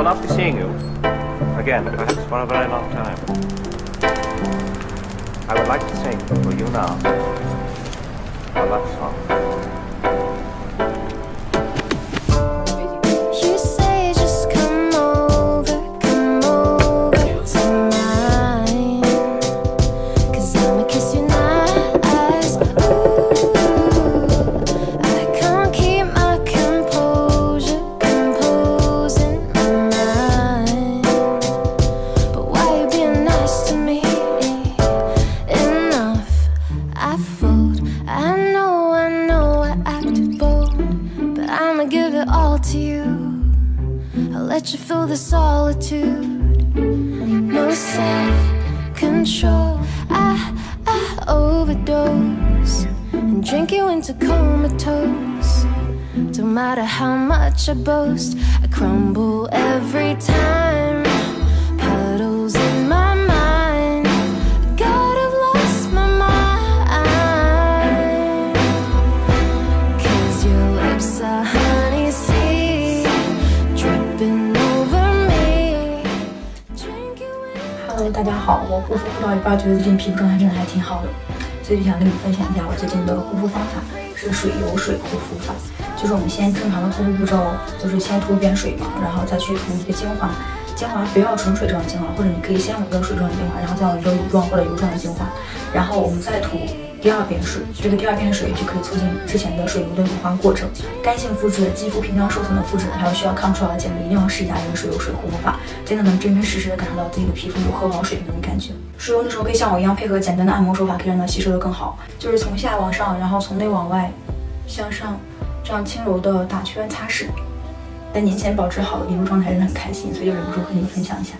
will not be seeing you again, perhaps for a very long time. I would like to sing for you now a love song. To you. I'll let you feel the solitude. No self control. I, I overdose and drink you into comatose. Don't matter how much I boast, I crumble every time. 大家好，我护肤护到一半，觉得最近皮肤状态真的还挺好的，所以就想跟你分享一下我最近的护肤方法，是水油水护肤法。就是我们先正常的护肤步骤，就是先涂一遍水嘛，然后再去涂一个精华，精华不要纯水状精华，或者你可以先用一个水状精华，然后再用一个乳状或者油状的精华，然后我们再涂第二遍水，这个第二遍水就可以促进之前的水油的乳化过程。干性肤质、肌肤屏障受损的肤质，还有需要抗衰老的姐妹，一定要试一下这个水油水护肤法，真的能真真实实的感受到自己的皮肤有喝饱水的那种感觉。水油的时候可以像我一样配合简单的按摩手法，可以让它吸收的更好，就是从下往上，然后从内往外向上，这样轻柔的打圈擦拭。在年前保持好的皮肤状态，真的很开心，所以就忍不住和你们分享一下。